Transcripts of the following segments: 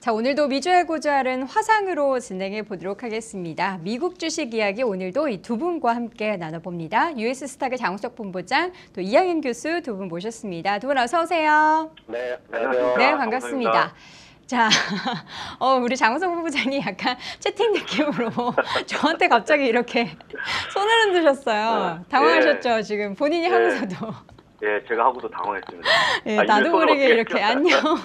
자, 오늘도 미주의 고주알은 화상으로 진행해 보도록 하겠습니다. 미국 주식 이야기 오늘도 이 두 분과 함께 나눠봅니다. US 스탁의 장우석 본부장, 또 이양현 교수 두 분 모셨습니다. 두 분 어서 오세요. 네, 안녕하세요. 네, 반갑습니다. 자, 어, 우리 장우석 본부장이 약간 채팅 느낌으로 저한테 갑자기 이렇게 손을 흔드셨어요. 당황하셨죠, 지금 본인이 네. 하고서도. 예, 제가 하고도 당황했습니다. 예, 아, 나도 모르게 이렇게? 안녕.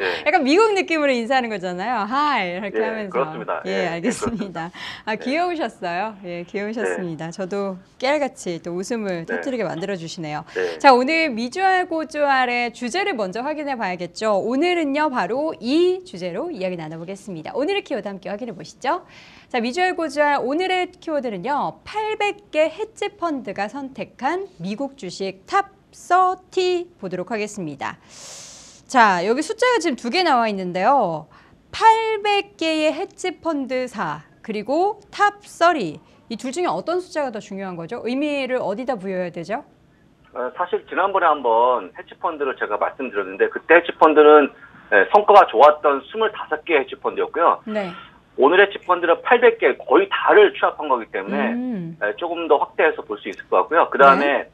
예, 약간 미국 느낌으로 인사하는 거잖아요. hi 이렇게 예, 하면서. 그렇습니다. 예, 예, 알겠습니다. 아 귀여우셨어요. 예, 귀여우셨습니다. 저도 깨알같이 또 웃음을 터뜨리게 만들어 주시네요. 네. 자, 오늘 미주알 고주알의 주제를 먼저 확인해 봐야겠죠. 오늘은요, 바로 이 주제로 이야기 나눠보겠습니다. 오늘의 키워드 함께 확인해 보시죠. 자, 미주알 고주알 오늘의 키워드는요, 800개 헤지 펀드가 선택한 미국 주식 top 30 보도록 하겠습니다. 자, 여기 숫자가 지금 두 개 나와 있는데요. 800개의 헤지 펀드사 그리고 top 30. 이 둘 중에 어떤 숫자가 더 중요한 거죠? 의미를 어디다 부여해야 되죠? 어, 사실 지난번에 한번 헤지펀드를 제가 말씀드렸는데 그때 헤지펀드는 예, 성과가 좋았던 25개의 헤지펀드였고요. 네. 오늘 헤지펀드는 800개 거의 다를 취합한 거기 때문에 음. 예, 조금 더 확대해서 볼 수 있을 것 같고요. 그 다음에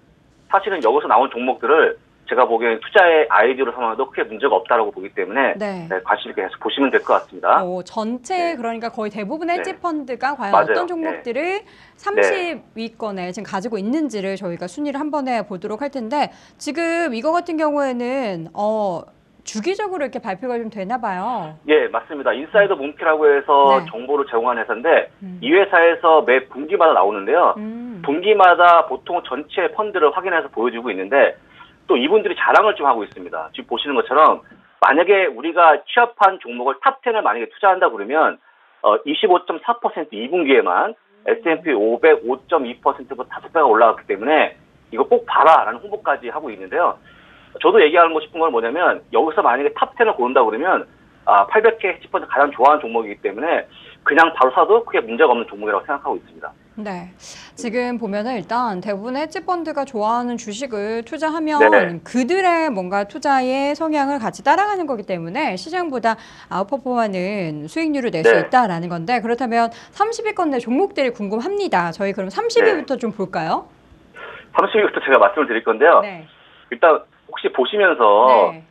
사실은 여기서 나온 종목들을 제가 보기에는 투자의 아이디어로 삼아도 크게 문제가 없다라고 보기 때문에 네. 네, 관심 있게 계속 보시면 될 것 같습니다. 어, 전체 네. 그러니까 거의 대부분의 네. 헤지 펀드가 과연 맞아요. 어떤 종목들을 30위권에 지금 가지고 있는지를 저희가 순위를 한 번에 보도록 할 텐데 지금 이거 같은 경우에는 어, 주기적으로 이렇게 발표가 좀 되나 봐요. 예, 맞습니다. 인사이더 몽키라고 해서 네. 정보를 제공한 회사인데 음. 이 회사에서 매 분기마다 나오는데요. 음. 분기마다 보통 전체 펀드를 확인해서 보여주고 있는데 또 이분들이 자랑을 좀 하고 있습니다. 지금 보시는 것처럼 만약에 우리가 취합한 종목을 top10을 만약에 투자한다 그러면 어, 25.4% 2분기에만 S&P 500 5.2%보다 5배가 올라갔기 때문에 이거 꼭 봐라라는 홍보까지 하고 있는데요. 저도 얘기하고 싶은 건 뭐냐면 여기서 만약에 top10을 고른다 그러면 아, 800개 헤지펀드 가장 좋아하는 종목이기 때문에 그냥 바로 사도 크게 문제가 없는 종목이라고 생각하고 있습니다. 네. 지금 보면은 일단 대부분의 헤지펀드가 좋아하는 주식을 투자하면 네네. 그들의 뭔가 투자의 성향을 같이 따라가는 거기 때문에 시장보다 아웃퍼포하는 수익률을 낼 수 네. 있다라는 건데 그렇다면 30위권 내 종목들이 궁금합니다. 저희 그럼 30위부터 좀 볼까요? 30위부터 제가 말씀을 드릴 건데요. 네. 일단 혹시 보시면서 네.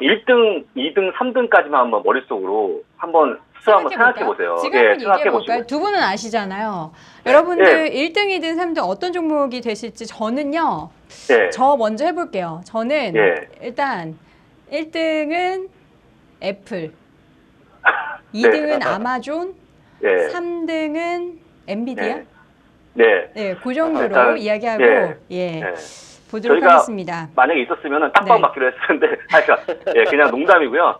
1등, 2등, 3등까지만 한번 머릿속으로 한번 스스로 한번 생각해 보세요. 지금 한번 얘기해 볼까요? 두 분은 아시잖아요. 네. 여러분들 1등, 2등, 3등 어떤 종목이 되실지 저는요. 예. 저 먼저 해볼게요. 저는 예. 일단 1등은 애플, 2등은 아마존, 예. 3등은 엔비디아. 네. 네. 네, 그 정도로 일단, 이야기하고 예. 예, 예. 보도록 저희가 하겠습니다. 만약에 있었으면 딱방 네. 받기로 했었는데, 아니, 그러니까, 예, 그냥 농담이고요.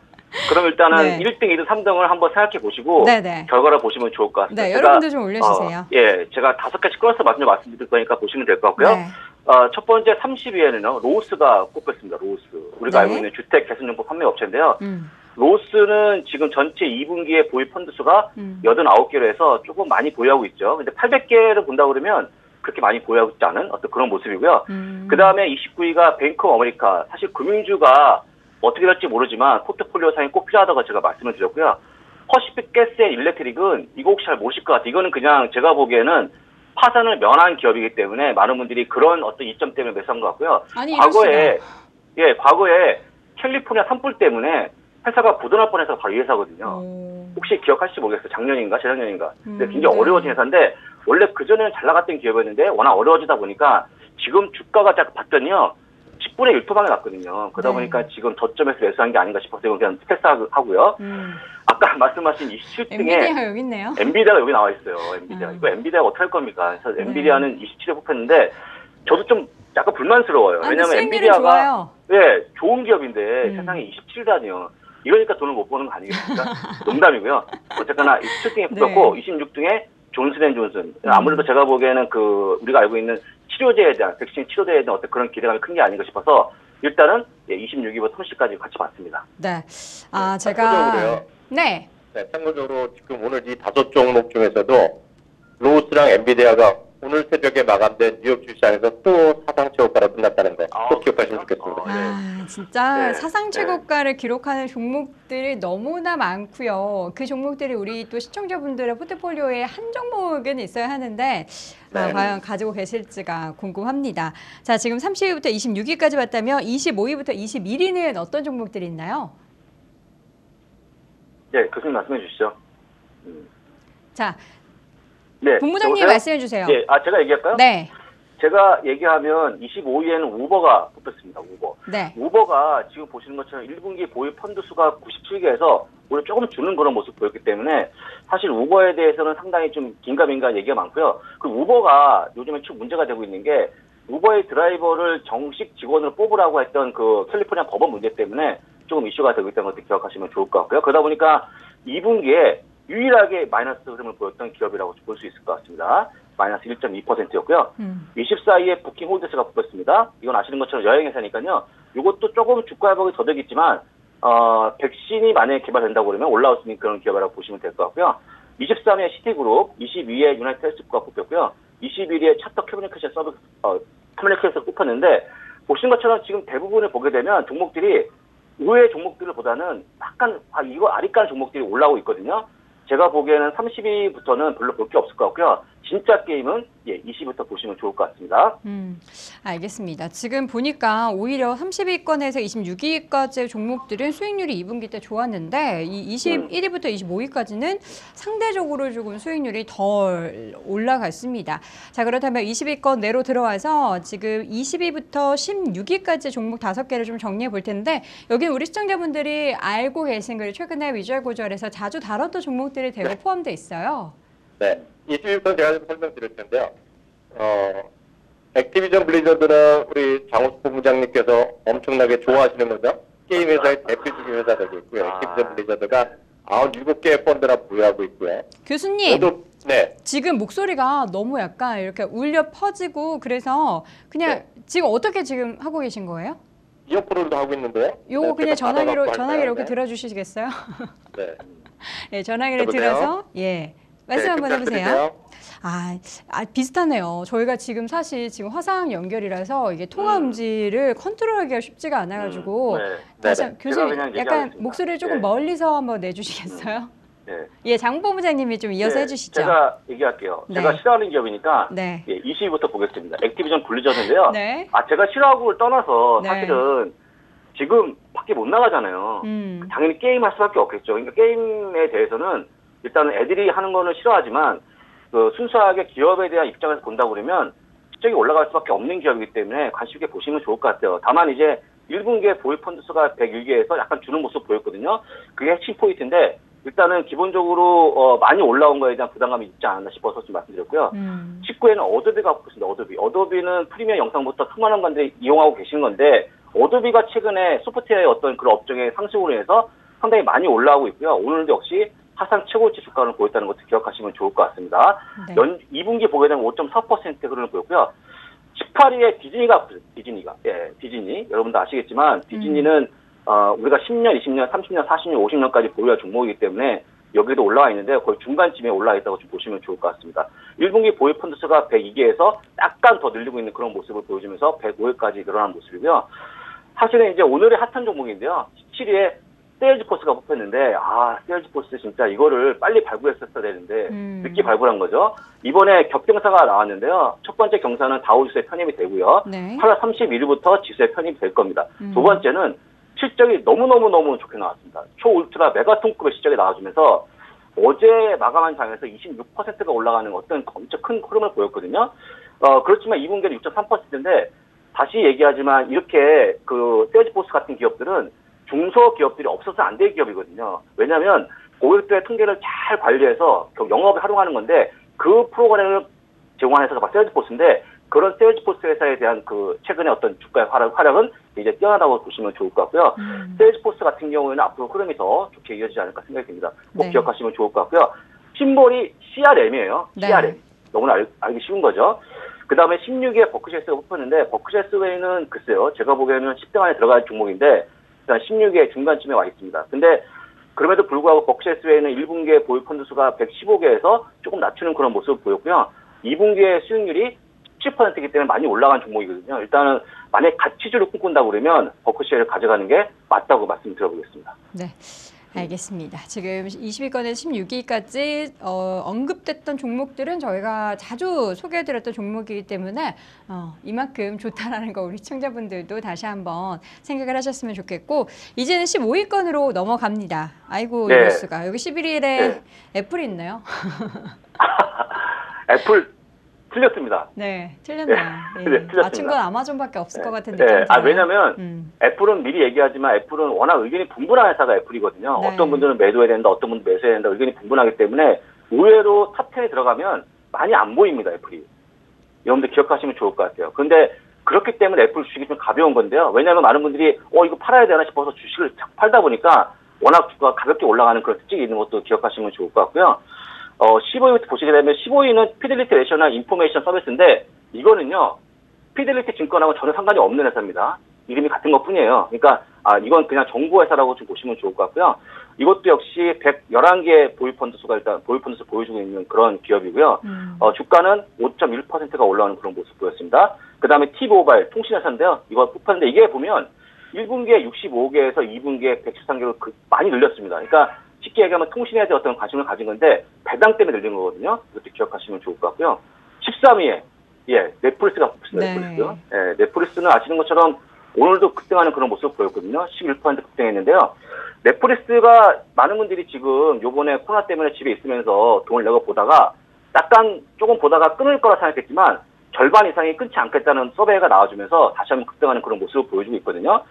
그럼 일단은 네. 1등, 2등, 3등을 한번 생각해 보시고, 네네. 결과를 보시면 좋을 것 같습니다. 네, 제가, 여러분들 좀 올려주세요. 어, 예, 제가 다섯 개씩 끌어서 먼저 말씀드릴 거니까 보시면 될 것 같고요. 네. 어, 첫 번째 30위에는요, 로스가 꼽혔습니다, 로스. 우리가 네. 알고 있는 주택 개선정보 판매 업체인데요. 음, 로스는 지금 전체 2분기에 보유 펀드 수가 음. 89개로 해서 조금 많이 보유하고 있죠. 근데 800개를 본다 그러면 그렇게 많이 보유하고 있지 않은 어떤 그런 모습이고요. 음. 그 다음에 29위가 뱅크 오브 아메리카. 사실 금융주가 어떻게 될지 모르지만 포트폴리오 상에 꼭 필요하다고 제가 말씀을 드렸고요. 퍼시픽 가스 앤 일렉트릭은 이거 혹시 잘 모르실 것 같아요. 이거는 그냥 제가 보기에는 파산을 면한 기업이기 때문에 많은 분들이 그런 어떤 이점 때문에 매수한 것 같고요. 아니 과거에 예 과거에 캘리포니아 산불 때문에 회사가 부도날 뻔해서 바로 이 회사거든요. 오. 혹시 기억하실지 모르겠어요. 작년인가 재작년인가. 근데 음, 굉장히 네. 어려워진 회사인데 원래 그 전에는 잘 나갔던 기업이었는데 워낙 어려워지다 보니까 지금 주가가 딱 봤더니요. 10분의 1토방에 갔거든요. 그러다 네. 보니까 지금 저점에서 매수한 게 아닌가 싶어서 이건 그냥 패스하고요. 음. 아까 말씀하신 27등에 엔비디아가 여기 있네요. 엔비디아가 여기 나와 있어요. 엔비디아. 음. 이거 엔비디아가 어떻게 할 겁니까? 그래서 네. 엔비디아는 27에 뽑혔는데 저도 좀 약간 불만스러워요. 아, 근데 왜냐면 엔비디아가. 예, 좋은 기업인데 음. 세상에 27다니요. 이러니까 돈을 못 버는 거 아니겠습니까? 농담이고요. 어쨌거나 27등에 붙었고 네. 26등에 존슨앤존슨. 아무래도 제가 보기에는 그 우리가 알고 있는 치료제에 대한 백신 치료제에 대한 어떤 그런 기대감이 큰 게 아닌가 싶어서 일단은 26위부터 30까지 같이 봤습니다. 네. 아, 네, 제가. 네. 네, 참고적으로 지금 오늘 이 다섯 종목 중에서도 로스랑 엔비디아가 오늘 새벽에 마감된 뉴욕 주시장에서 또 사상 최고가로 끝났다는 거 아, 꼭 기억하시면 그래요? 좋겠습니다. 어, 네. 아, 진짜 네. 사상 네. 최고가를 기록하는 종목들이 너무나 많고요. 그 종목들이 우리 또 시청자분들의 포트폴리오에 한 종목은 있어야 하는데 아, 네. 과연 가지고 계실지가 궁금합니다. 자, 지금 30위부터 26위까지 봤다면 25위부터 21위는 어떤 종목들이 있나요? 네, 교수님 말씀해 주시죠. 음. 자, 네. 본부장님 여보세요? 말씀해 주세요. 예, 아 제가 얘기할까요? 네, 제가 얘기하면 25위에는 우버가 붙었습니다. 우버. 네. 우버가 지금 보시는 것처럼 1분기 보유 펀드 수가 97개에서 오히려 조금 주는 그런 모습 보였기 때문에 사실 우버에 대해서는 상당히 좀 긴가민가 얘기가 많고요. 그 우버가 요즘에 좀 문제가 되고 있는 게 우버의 드라이버를 정식 직원으로 뽑으라고 했던 그 캘리포니아 법원 문제 때문에 조금 이슈가 되고 있다는 것도 기억하시면 좋을 것 같고요. 그러다 보니까 2분기에 유일하게 마이너스 흐름을 보였던 기업이라고 볼 수 있을 것 같습니다. 마이너스 1.2%였고요. 음. 24위에 부킹 홀드스가 붙었습니다. 이건 아시는 것처럼 여행회사니까요. 이것도 조금 주가 회복이 더되겠지만 어, 백신이 만약에 개발된다고 그러면 올라올 수 있는 그런 기업이라고 보시면 될 것 같고요. 23위에 시티그룹, 22위에 유나이티드 헬스가 꼽혔고요. 21위에 차터 커뮤니케이션 서비스, 어, 커뮤니케이션이 꼽혔는데 보시는 것처럼 지금 대부분을 보게 되면 종목들이 의외의 종목들보다는 약간 아, 이거 알이 까는 종목들이 올라오고 있거든요. 제가 보기에는 30위부터는 별로 볼 게 없을 것 같고요. 진짜 게임은 예, 20위부터 보시면 좋을 것 같습니다. 음, 알겠습니다. 지금 보니까 오히려 30위권에서 26위까지의 종목들은 수익률이 2분기 때 좋았는데 이 21위부터 25위까지는 상대적으로 조금 수익률이 덜 올라갔습니다. 자 그렇다면 20위권 내로 들어와서 지금 20위부터 16위까지 종목 5개를 좀 정리해 볼 텐데 여기 우리 시청자분들이 알고 계신 그리고 최근에 위주얼 고절에서 자주 다뤘던 종목들이 대거 포함되어 있어요. 네. 20위부터 제가 좀 설명드릴 텐데요. 어, 액티비전 블리자드는 우리 장우수 본부장님께서 엄청나게 좋아하시는 거죠. 게임 회사의 대표적인 회사 되고 있고요. 아. 액티비전 블리자드가 97개의 펀드나 보유하고 있고요. 교수님. 모두 네. 지금 목소리가 너무 약간 이렇게 울려 퍼지고 그래서 그냥 네. 지금 어떻게 지금 하고 계신 거예요? 이어폰으로도 하고 있는데요. 요거 네, 그냥 전화기로 전화기로 이렇게 할까요? 들어주시겠어요? 네. 네, 전화기를 여보세요? 들어서 예 말씀 네, 한번 해보세요. 아, 아 비슷하네요. 저희가 지금 사실 지금 화상 연결이라서 이게 통화 음. 음질을 컨트롤하기가 쉽지가 않아가지고 음, 네. 다시. 한- 교수님 약간 얘기하겠습니다. 목소리를 조금 네. 멀리서 한번 내주시겠어요? 네. 예, 장 본부장님이 좀 이어서 네, 해주시죠. 제가 얘기할게요. 네. 제가 싫어하는 기업이니까 네, 예, 20위부터 보겠습니다. 액티비전 블리자드인데요. 네, 아 제가 싫어하고를 떠나서 네. 사실은 지금 밖에 못 나가잖아요. 음, 당연히 게임 할 수밖에 없겠죠. 그러니까 게임에 대해서는 일단은 애들이 하는 거는 싫어하지만 그 순수하게 기업에 대한 입장에서 본다고 그러면 실적이 올라갈 수밖에 없는 기업이기 때문에 관심 있게 보시면 좋을 것 같아요. 다만 이제 1분기에 보유 펀드 수가 101개에서 약간 주는 모습 보였거든요. 그게 핵심 포인트인데 일단은 기본적으로 어, 많이 올라온 거에 대한 부담감이 있지 않았나 싶어서 좀 말씀드렸고요. 음, 19위에는 어도비가 꼽습니다. 어도비. 어도비는 프리미엄 영상부터 수많은 관들이 이용하고 계신 건데 어도비가 최근에 소프트웨어의 어떤 그런 업종의 상승으로 인해서 상당히 많이 올라오고 있고요. 오늘도 역시 사상 최고치 주가를 보였다는 것도 기억하시면 좋을 것 같습니다. 네. 연 2분기 보게 되면 5.4% 흐름을 보였고요. 18위에 디즈니가. 디즈니가 예 디즈니 여러분도 아시겠지만 디즈니는 어, 우리가 10년, 20년, 30년, 40년, 50년까지 보유할 종목이기 때문에 여기도 올라와 있는데 거의 중간쯤에 올라와 있다고 좀 보시면 좋을 것 같습니다. 1분기 보유 펀드 수가 102개에서 약간 더 늘리고 있는 그런 모습을 보여주면서 105회까지 늘어난 모습이고요. 사실은 이제 오늘의 핫한 종목인데요. 17위에 세일즈 포스가 뽑혔는데 아 세일즈 포스 진짜 이거를 빨리 발굴했었어야 되는데 음. 늦게 발굴한 거죠. 이번에 겹경사가 나왔는데요. 첫 번째 경사는 다우지수에 편입이 되고요. 네. 8월 31일부터 지수에 편입이 될 겁니다. 음. 두 번째는 실적이 너무너무너무 좋게 나왔습니다. 초울트라 메가톤급의 실적이 나와주면서 어제 마감한 장에서 26%가 올라가는 어떤 엄청 큰 흐름을 보였거든요. 어, 그렇지만 2분기는 6.3%인데 다시 얘기하지만 이렇게 그 세일즈포스 같은 기업들은 중소기업들이 없어서 안 될 기업이거든요. 왜냐하면 고객들의 통계를 잘 관리해서 그 영업에 활용하는 건데 그 프로그램을 제공하는 회사가 세일즈포스인데 그런 세일즈포스 회사에 대한 그 최근에 어떤 주가의 활약, 활약은 이제 뛰어나다고 보시면 좋을 것 같고요. 음. 세일즈포스 같은 경우에는 앞으로 흐름이 더 좋게 이어지지 않을까 생각이 듭니다. 꼭 네. 기억하시면 좋을 것 같고요. 심볼이 CRM이에요. 네. CRM. 너무나 알, 알기 쉬운 거죠. 그 다음에 16위에 버크셔스가 뽑혔는데 버크셔 해서웨이는 글쎄요. 제가 보기에는 10등 안에 들어갈 종목인데 16위에 중간쯤에 와 있습니다. 근데 그럼에도 불구하고 버크셔 해서웨이는 1분기에 보유 펀드 수가 115개에서 조금 낮추는 그런 모습을 보였고요. 2분기의 수익률이 17%이기 때문에 많이 올라간 종목이거든요. 일단은 만약 가치주를 꿈꾼다 그러면 버크셔를 가져가는 게 맞다고 말씀드려보겠습니다. 네. 알겠습니다. 지금 20위권에서 16위까지 어, 언급됐던 종목들은 저희가 자주 소개해드렸던 종목이기 때문에 어, 이만큼 좋다라는 거 우리 시청자분들도 다시 한번 생각을 하셨으면 좋겠고 이제는 15위권으로 넘어갑니다. 아이고 네. 이럴 수가 여기 11일에 네. 애플이 있네요. 애플 틀렸습니다. 네, 틀렸네요. 네, 예. 틀렸습니다. 맞춘 건 아마존밖에 없을 것 같은 네. 아. 왜냐면 음. 애플은 미리 얘기하지만 애플은 워낙 의견이 분분한 회사가 애플이거든요. 네. 어떤 분들은 매도해야 된다, 어떤 분들은 매수해야 된다, 의견이 분분하기 때문에 의외로 탑10에 들어가면 많이 안 보입니다, 애플이. 여러분들 기억하시면 좋을 것 같아요. 근데 그렇기 때문에 애플 주식이 좀 가벼운 건데요. 왜냐하면 많은 분들이 어 이거 팔아야 되나 싶어서 주식을 착 팔다 보니까 워낙 주가가 가볍게 올라가는 그런 특징이 있는 것도 기억하시면 좋을 것 같고요. 어 15위부터 보시게 되면 15위는 피델리티 내셔널 인포메이션 서비스인데 이거는요 피델리티 증권하고 전혀 상관이 없는 회사입니다. 이름이 같은 것 뿐이에요. 그러니까 아 이건 그냥 정보 회사라고 좀 보시면 좋을 것 같고요. 이것도 역시 111개 보유펀드 수가 일단 보유펀드 수 보여주고 있는 그런 기업이고요. 음. 어, 주가는 5.1%가 올라오는 그런 모습 보였습니다. 그 다음에 T모바일 통신회사인데요. 이거 뽑혔는데 이게 보면 1분기에 65개에서 2분기에 113개로 그 많이 늘렸습니다. 그러니까 쉽게 얘기하면 통신에 대한 어떤 관심을 가진 건데 배당 때문에 늘린 거거든요. 이것도 기억하시면 좋을 것 같고요. 13위에 예 넷플릭스가 뽑혔습니다. 네. 넷플릭스. 예, 넷플릭스는 아시는 것처럼 오늘도 급등하는 그런 모습을 보였거든요. 11% 급등했는데요. 넷플릭스가 많은 분들이 지금 요번에 코로나 때문에 집에 있으면서 돈을 내고 보다가 약간 조금 보다가 끊을 거라 생각했지만 절반 이상이 끊지 않겠다는 서베이가 나와주면서 다시 한번 급등하는 그런 모습을 보여주고 있거든요.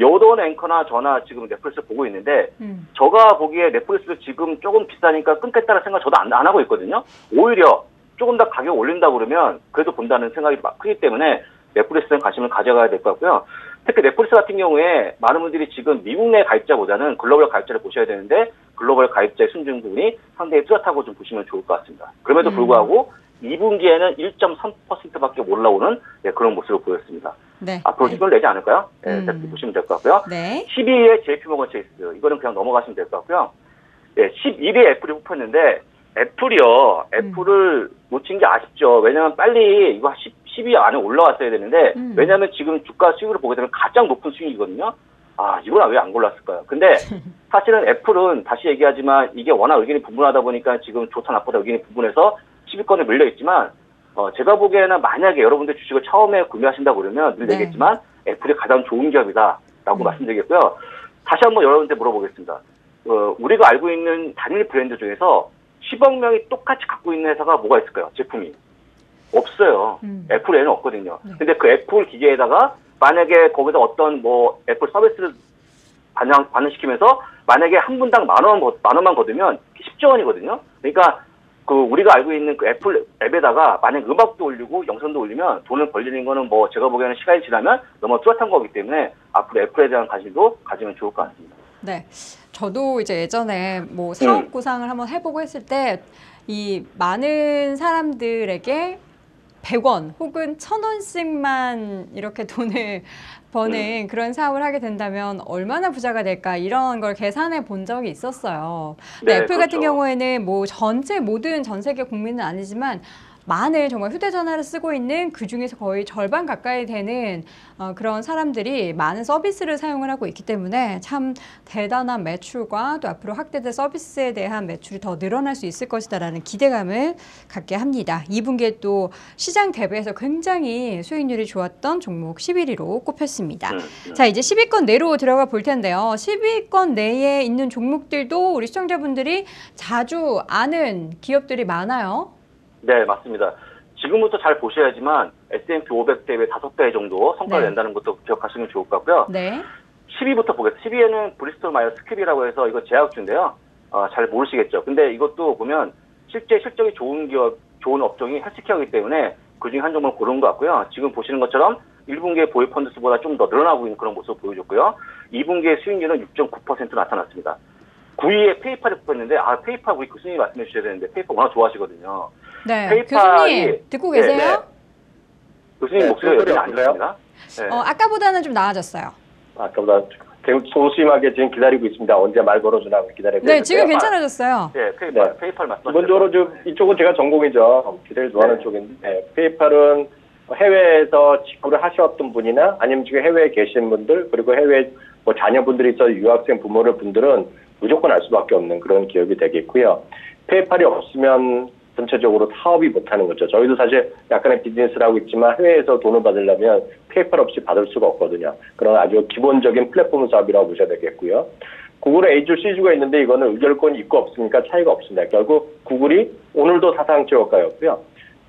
여돈 앵커나 저나 지금 넷플릭스 보고 있는데 음. 저가 보기에 넷플릭스 지금 조금 비싸니까 끊겠다는 생각 저도 안, 안 하고 있거든요. 오히려 조금 더 가격 올린다 그러면 그래도 본다는 생각이 막 크기 때문에 넷플릭스에 관심을 가져가야 될 것 같고요. 특히 넷플릭스 같은 경우에 많은 분들이 지금 미국 내 가입자보다는 글로벌 가입자를 보셔야 되는데 글로벌 가입자의 순증 부분이 상당히 뚜렷하고 좀 보시면 좋을 것 같습니다. 그럼에도 음. 불구하고 2분기에는 1.3%밖에 올라오는 네, 그런 모습을 보였습니다. 네. 앞으로 수준을 내지 않을까요? 네, 음. 그렇게 보시면 될 것 같고요. 네. 12위에 JP모건 체이스. 이거는 그냥 넘어가시면 될 것 같고요. 네, 11위에 애플이 뽑혔는데 애플이요. 애플을 놓친 게 아쉽죠. 왜냐면 빨리 이거 10, 10위 안에 올라왔어야 되는데 음. 왜냐면 지금 주가 수익을 보게 되면 가장 높은 수익이거든요. 아, 이걸 왜 안 골랐을까요? 근데 사실은 애플은 다시 얘기하지만 이게 워낙 의견이 분분하다 보니까 지금 좋다 나쁘다 의견이 분분해서 10위권에 밀려 있지만 어, 제가 보기에는 만약에 여러분들 주식을 처음에 구매하신다고 그러면 늘 네. 얘기했지만 애플이 가장 좋은 기업이다라고 음. 말씀드리겠고요. 다시 한번 여러분들 물어보겠습니다. 어, 우리가 알고 있는 단일 브랜드 중에서 10억 명이 똑같이 갖고 있는 회사가 뭐가 있을까요? 제품이 없어요. 음. 애플에는 없거든요. 네. 근데 그 애플 기계에다가 만약에 거기다 어떤 뭐 애플 서비스를 반영 반영시키면서 만약에 한 분당 만 원, 만 원만 거두면 10조 원이거든요. 그러니까 그 우리가 알고 있는 그 애플 앱에다가 만약 음악도 올리고 영상도 올리면 돈을 벌리는 거는 뭐 제가 보기에는 시간이 지나면 너무 뚜렷한 거기 때문에 앞으로 애플에 대한 관심도 가지면 좋을 것 같습니다. 네. 저도 이제 예전에 뭐 사업 구상을 한번 해보고 했을 때 이 많은 사람들에게 100원 혹은 1000원씩만 이렇게 돈을 버는 그런 사업을 하게 된다면 얼마나 부자가 될까 이런 걸 계산해 본 적이 있었어요. 근데 네, 애플 같은 그렇죠. 경우에는 뭐 전체 모든 전 세계 국민은 아니지만 많은 정말 휴대전화를 쓰고 있는 그 중에서 거의 절반 가까이 되는 어, 그런 사람들이 많은 서비스를 사용을 하고 있기 때문에 참 대단한 매출과 또 앞으로 확대된 서비스에 대한 매출이 더 늘어날 수 있을 것이다라는 기대감을 갖게 합니다. 2분기에 또 시장 대비해서 굉장히 수익률이 좋았던 종목 11위로 꼽혔습니다. 음, 음. 자, 이제 10위권 내로 들어가 볼 텐데요. 10위권 내에 있는 종목들도 우리 시청자분들이 자주 아는 기업들이 많아요. 네, 맞습니다. 지금부터 잘 보셔야지만 S&P 500 대비 5배 정도 성과를 네. 낸다는 것도 기억하시면 좋을 것 같고요. 네. 10위부터 보겠습니다. 10위에는 브리스톨 마이어 스큅이라고 해서 이거 제약주인데요. 어, 잘 모르시겠죠. 근데 이것도 보면 실제 실적이 좋은 기업, 좋은 업종이 헬스케어이기 때문에 그 중에 한 종목을 고른 것 같고요. 지금 보시는 것처럼 1분기에 보유 펀드 수보다 좀 더 늘어나고 있는 그런 모습을 보여줬고요. 2분기에 수익률은 6.9% 나타났습니다. 9위에 페이팔이 뽑혔는데, 아, 페이팔 우리 교수님이 말씀해 주셔야 되는데, 페이팔 워낙 좋아하시거든요. 네. 페이팔이- 교수님 듣고 네, 계세요? 네. 교수님 네, 목소리가 여전히 안 목소리 들립니다. 네. 어, 아까보다는 좀 나아졌어요. 아까보다 계속 소심하게 지금 기다리고 있습니다. 언제 말 걸어주나 기다리고 네, 지금 있는데요. 괜찮아졌어요. 네, 페이팔, 네. 페이팔 말씀. 기본적으로 좀 이쪽은 제가 전공이죠. 기대를 좋아하는 네. 쪽인데 네, 페이팔은 해외에서 직구를 하셨던 분이나 아니면 지금 해외에 계신 분들 그리고 해외 뭐 자녀분들이 있어 유학생 부모를 분들은 무조건 알 수밖에 없는 그런 기업이 되겠고요. 페이팔이 없으면 전체적으로 사업이 못하는 거죠. 저희도 사실 약간의 비즈니스를 하고 있지만 해외에서 돈을 받으려면 페이팔 없이 받을 수가 없거든요. 그런 아주 기본적인 플랫폼 사업이라고 보셔야 되겠고요. 구글은 A주, C주가 있는데 이거는 의결권이 있고 없으니까 차이가 없습니다. 결국 구글이 오늘도 사상치 효과였고요.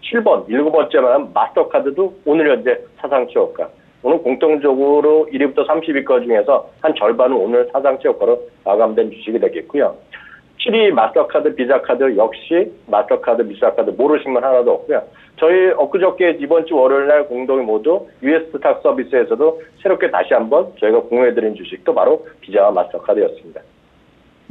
7번, 7번째만 마스터카드도 오늘 현재 사상치 효과. 오늘 공통적으로 1위부터 30위권 중에서 한 절반은 오늘 사상 최고가로 마감된 주식이 되겠고요. 7위 마스터카드, 비자카드 역시 마스터카드, 비자카드 모르신 분 하나도 없고요. 저희 엊그저께 이번 주 월요일 날 공동이 모두 US stock 서비스에서도 새롭게 다시 한번 저희가 공유해드린 주식도 바로 비자와 마스터카드였습니다.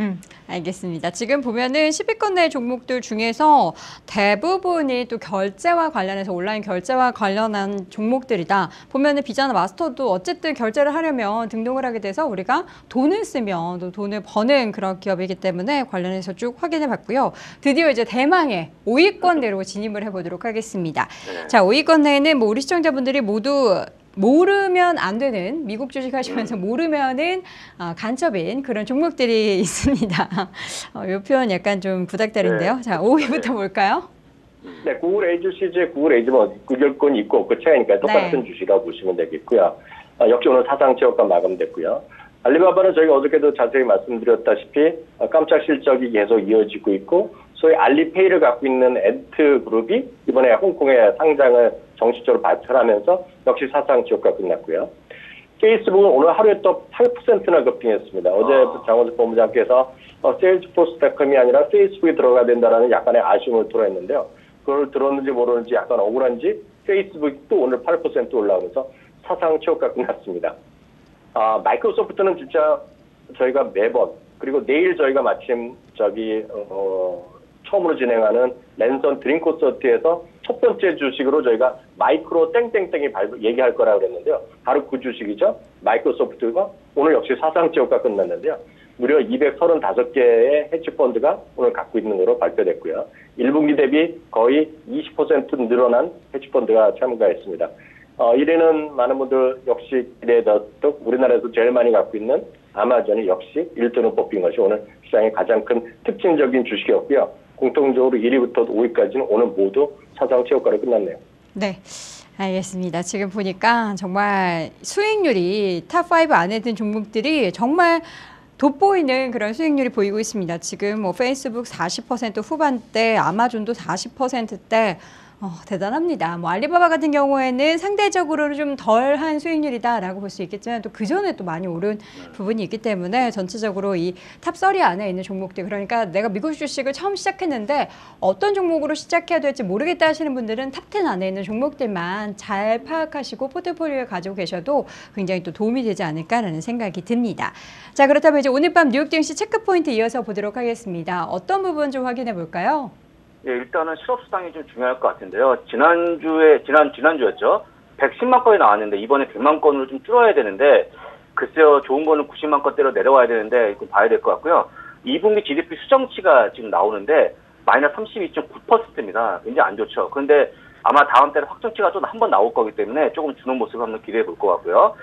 음, 알겠습니다. 지금 보면은 10위권 내 종목들 중에서 대부분이 또 결제와 관련해서 온라인 결제와 관련한 종목들이다. 보면은 비자나 마스터도 어쨌든 결제를 하려면 등록을 하게 돼서 우리가 돈을 쓰면 또 돈을 버는 그런 기업이기 때문에 관련해서 쭉 확인해 봤고요. 드디어 이제 대망의 5위권 내로 진입을 해 보도록 하겠습니다. 네. 자, 5위권 내에는 뭐 우리 시청자분들이 모두 모르면 안 되는 미국 주식 하시면서 모르면은 아, 간첩인 그런 종목들이 있습니다. 어, 이 표현 약간 좀 부탁드린데요. 네. 자, 5위부터 볼까요? 네, 구글 A주 C주의 구글 A주 뭐 의결권이 있고 없고 차이니까 똑같은 네. 주식이라고 보시면 되겠고요. 아, 역시 오늘 사상 최고가 마감됐고요. 알리바바는 저희가 어저께도 자세히 말씀드렸다시피 아, 깜짝 실적이 계속 이어지고 있고 소위 알리페이를 갖고 있는 앤트 그룹이 이번에 홍콩에 상장을 정식적으로 발표하면서 역시 사상 최고가 끝났고요. 페이스북은 오늘 하루에 또 8%나 급등했습니다. 어제 아. 장원석 본부장께서 어, 세일즈포스닷컴이 아니라 페이스북에 들어가야 된다라는 약간의 아쉬움을 토로했는데요. 그걸 들었는지 모르는지 약간 억울한지 페이스북이 또 오늘 8% 올라오면서 사상 최고가 끝났습니다. 아, 마이크로소프트는 진짜 저희가 매번 그리고 내일 저희가 마침 저기 어, 처음으로 진행하는 랜선 드림 콘서트에서 첫 번째 주식으로 저희가 마이크로 땡땡땡이 발표, 얘기할 거라고 그랬는데요. 바로 그 주식이죠. 마이크로소프트가 오늘 역시 사상 지역가 끝났는데요. 무려 235개의 헤지펀드가 오늘 갖고 있는 것으로 발표됐고요. 1분기 대비 거의 20% 늘어난 헤지펀드가 참가했습니다. 어, 1위는 많은 분들 역시 기대했던 우리나라에서 제일 많이 갖고 있는 아마존이 역시 1등을 뽑힌 것이 오늘 시장의 가장 큰 특징적인 주식이었고요. 공통적으로 1위부터 5위까지는 오늘 모두 사상 최고가로 끝났네요. 네. 알겠습니다. 지금 보니까 정말 수익률이 탑5 안에 든 종목들이 정말 돋보이는 그런 수익률이 보이고 있습니다. 지금 뭐 페이스북 40% 후반대, 아마존도 40%대, 어, 대단합니다. 뭐 알리바바 같은 경우에는 상대적으로는 좀 덜한 수익률이다라고 볼 수 있겠지만 또 그 전에 또 많이 오른 부분이 있기 때문에 전체적으로 이 탑 30 안에 있는 종목들 그러니까 내가 미국 주식을 처음 시작했는데 어떤 종목으로 시작해야 될지 모르겠다 하시는 분들은 탑 10 안에 있는 종목들만 잘 파악하시고 포트폴리오에 가지고 계셔도 굉장히 또 도움이 되지 않을까라는 생각이 듭니다. 자 그렇다면 이제 오늘 밤 뉴욕 증시 체크 포인트 이어서 보도록 하겠습니다. 어떤 부분 좀 확인해 볼까요? 예, 일단은 실업수당이 좀 중요할 것 같은데요. 지난주에, 지난, 지난주였죠. 110만 건이 나왔는데, 이번에 100만 건으로 좀 줄어야 되는데, 글쎄요, 좋은 거는 90만 건대로 내려와야 되는데, 이거 봐야 될 것 같고요. 2분기 GDP 수정치가 지금 나오는데, 마이너스 32.9%입니다. 굉장히 안 좋죠. 그런데 아마 다음 달에 확정치가 또한번 나올 거기 때문에 조금 주는 모습을 한번 기대해 볼 것 같고요.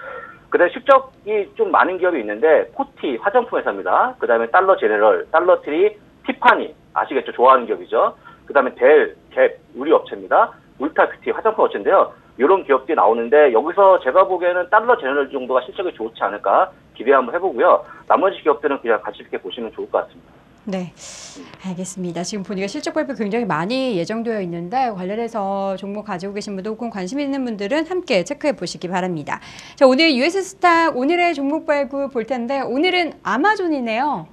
그 다음에 실적이 좀 많은 기업이 있는데, 코티 화장품 회사입니다. 그 다음에 달러 제네럴, 달러 트리, 티파니, 아시겠죠? 좋아하는 기업이죠. 그 다음에 델, 갭, 우리 업체입니다. 울타뷰티 화장품 업체인데요. 이런 기업들이 나오는데 여기서 제가 보기에는 달러 제너럴 정도가 실적이 좋지 않을까 기대 한번 해보고요. 나머지 기업들은 그냥 같이 이렇게 보시면 좋을 것 같습니다. 네, 알겠습니다. 지금 보니까 실적 발표 굉장히 많이 예정되어 있는데 관련해서 종목 가지고 계신 분들 혹은 관심 있는 분들은 함께 체크해 보시기 바랍니다. 자, 오늘 US 스타 오늘의 종목 발굴 볼 텐데 오늘은 아마존이네요.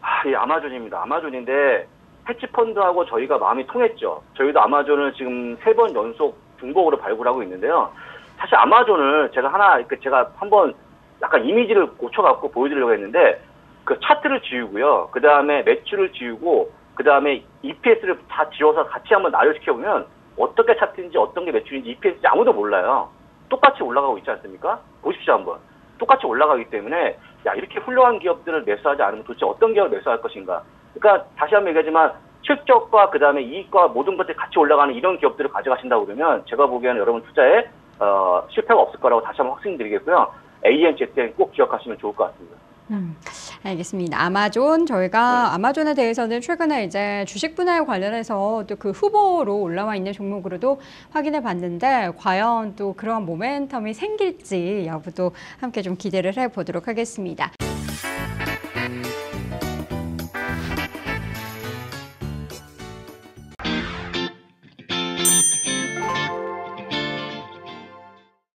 아, 이 아마존입니다. 아마존인데 해치펀드하고 저희가 마음이 통했죠. 저희도 아마존을 지금 세 번 연속 중복으로 발굴하고 있는데요. 사실 아마존을 제가 하나 그 제가 한번 약간 이미지를 고쳐갖고 보여드리려고 했는데 그 차트를 지우고요. 그 다음에 매출을 지우고 그 다음에 EPS를 다 지워서 같이 한번 나열시켜 보면 어떻게 차트인지 어떤 게 매출인지 EPS인지 아무도 몰라요. 똑같이 올라가고 있지 않습니까? 보십시오 한번. 똑같이 올라가기 때문에 야 이렇게 훌륭한 기업들을 매수하지 않으면 도대체 어떤 기업을 매수할 것인가? 그러니까 다시 한번 얘기하지만 실적과 그 다음에 이익과 모든 것들이 같이 올라가는 이런 기업들을 가져가신다고 그러면 제가 보기에는 여러분 투자에 어, 실패가 없을 거라고 다시 한번 확신드리겠고요. ANZN 꼭 기억하시면 좋을 것 같습니다. 음, 알겠습니다. 아마존 저희가 아마존에 대해서는 최근에 이제 주식 분야에 관련해서 또 그 후보로 올라와 있는 종목으로도 확인해 봤는데 과연 또 그런 모멘텀이 생길지 여부도 함께 좀 기대를 해 보도록 하겠습니다.